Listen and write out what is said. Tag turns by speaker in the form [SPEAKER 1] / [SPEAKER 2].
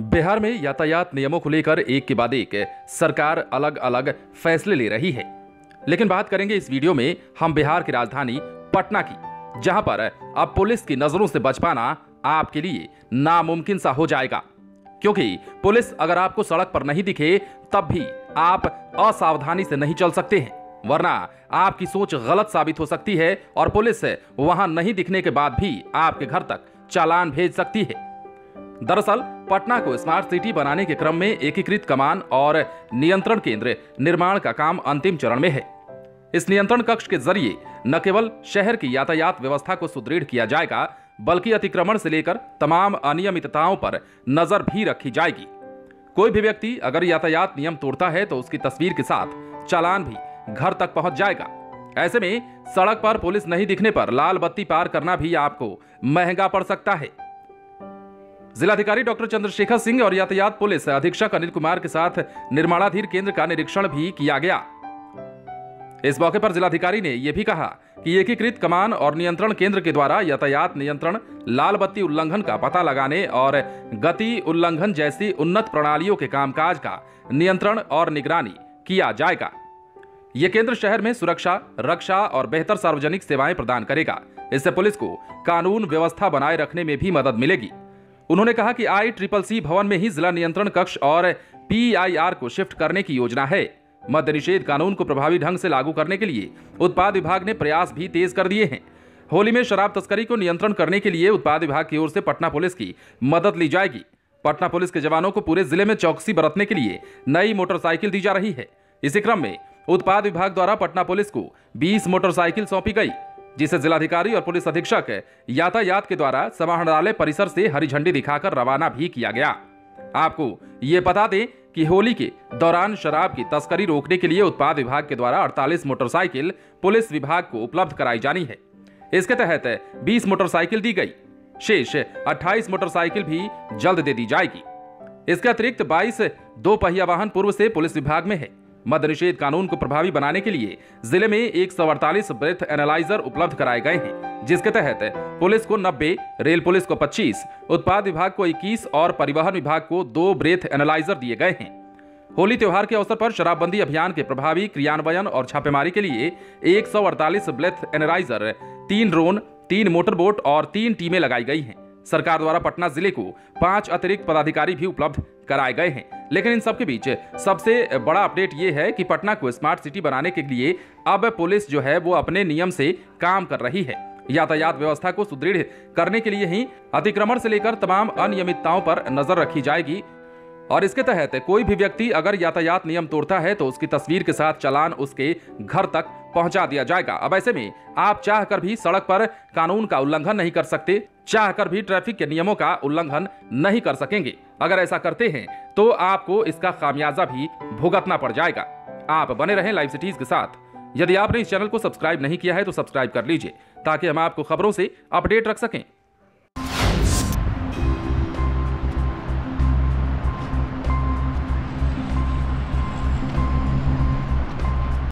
[SPEAKER 1] बिहार में यातायात नियमों को लेकर एक के बाद एक, सरकार अलग अलग फैसले ले रही है। लेकिन बात करेंगे इस वीडियो में हम बिहार की राजधानी पटना की, जहाँ पर अब पुलिस की नज़रों से बच पाना आपके लिए नामुमकिन सा हो जाएगा। क्योंकि पुलिस अगर आपको सड़क पर नहीं दिखे, तब भी आप असावधानी से नहीं चल सकते हैं। वरना आपकी सोच गलत साबित हो सकती है और पुलिस वहाँ नहीं दिखने के बाद भी आपके घर तक चालान भेज सकती है। दरअसल पटना को स्मार्ट सिटी बनाने के क्रम में एकीकृत कमान और नियंत्रण केंद्र निर्माण का काम अंतिम चरण में है। इस नियंत्रण कक्ष के ज़रिए न केवल शहर की यातायात व्यवस्था को सुदृढ़ किया जाएगा, बल्कि अतिक्रमण से लेकर तमाम अनियमितताओं पर नज़र भी रखी जाएगी। कोई भी व्यक्ति अगर यातायात नियम तोड़ता है तो उसकी तस्वीर के साथ चालान भी घर तक पहुँच जाएगा। ऐसे में सड़क पर पुलिस नहीं दिखने पर लाल बत्ती पार करना भी आपको महँगा पड़ सकता है। जिलाधिकारी डॉक्टर चंद्रशेखर सिंह और यातायात पुलिस अधीक्षक अनिल कुमार के साथ निर्माणाधीन केंद्र का निरीक्षण भी किया गया। इस मौके पर जिलाधिकारी ने यह भी कहा कि एकीकृत कमान और नियंत्रण केंद्र के द्वारा यातायात नियंत्रण, लाल बत्ती उल्लंघन का पता लगाने और गति उल्लंघन जैसी उन्नत प्रणालियों के कामकाज का नियंत्रण और निगरानी किया जाएगा। यह केंद्र शहर में सुरक्षा, रक्षा और बेहतर सार्वजनिक सेवाएँ प्रदान करेगा। इससे पुलिस को कानून व्यवस्था बनाए रखने में भी मदद मिलेगी। उन्होंने कहा कि आई ट्रिपल सी भवन में ही जिला नियंत्रण कक्ष और पीआईआर को शिफ्ट करने की योजना है। मद्य निषेध कानून को प्रभावी ढंग से लागू करने के लिए उत्पाद विभाग ने प्रयास भी तेज कर दिए हैं। होली में शराब तस्करी को नियंत्रण करने के लिए उत्पाद विभाग की ओर से पटना पुलिस की मदद ली जाएगी। पटना पुलिस के जवानों को पूरे ज़िले में चौकसी बरतने के लिए नई मोटरसाइकिल दी जा रही है। इसी क्रम में उत्पाद विभाग द्वारा पटना पुलिस को 20 मोटरसाइकिल सौंपी गई। जिसे जिलाधिकारी और पुलिस अधीक्षक यातायात के द्वारा समाहरणालय परिसर से हरी झंडी दिखाकर रवाना भी किया गया। आपको ये बता दें कि होली के दौरान शराब की तस्करी रोकने के लिए उत्पाद विभाग के द्वारा 48 मोटरसाइकिल पुलिस विभाग को उपलब्ध कराई जानी है। इसके तहत 20 मोटरसाइकिल दी गई, शेष 28 मोटरसाइकिल भी जल्द दे दी जाएगी। इसके अतिरिक्त 22 दो पहिया वाहन पूर्व से पुलिस विभाग में है। मद्य निषेध कानून को प्रभावी बनाने के लिए ज़िले में एक सौ अड़तालीस ब्रेथ एनालाइजर उपलब्ध कराए गए हैं जिसके तहत पुलिस को 90, रेल पुलिस को 25, उत्पाद विभाग को 21 और परिवहन विभाग को दो ब्रेथ एनालाइजर दिए गए हैं। होली त्योहार के अवसर पर शराबबंदी अभियान के प्रभावी क्रियान्वयन और छापेमारी के लिए एक ब्लेथ एनालाइजर तीन ड्रोन तीन मोटरबोट और तीन टीमें लगाई गई हैं। सरकार द्वारा पटना ज़िले को पाँच अतिरिक्त पदाधिकारी भी उपलब्ध कराए गए हैं। लेकिन इन सबके बीच सबसे बड़ा अपडेट ये है कि पटना को स्मार्ट सिटी बनाने के लिए अब पुलिस जो है वो अपने नियम से काम कर रही है। यातायात व्यवस्था को सुदृढ़ करने के लिए ही अतिक्रमण से लेकर तमाम अनियमितताओं पर नज़र रखी जाएगी और इसके तहत कोई भी व्यक्ति अगर यातायात नियम तोड़ता है तो उसकी तस्वीर के साथ चलान उसके घर तक पहुँचा दिया जाएगा। अब ऐसे में आप चाह कर भी सड़क पर कानून का उल्लंघन नहीं कर सकते चाह कर भी ट्रैफ़िक के नियमों का उल्लंघन नहीं कर सकेंगे। अगर ऐसा करते हैं तो आपको इसका खामियाजा भी भुगतना पड़ जाएगा। आप बने रहें लाइव सिटीज़ के साथ। यदि आपने इस चैनल को सब्सक्राइब नहीं किया है तो सब्सक्राइब कर लीजिए, ताकि हम आपको खबरों से अपडेट रख सकें।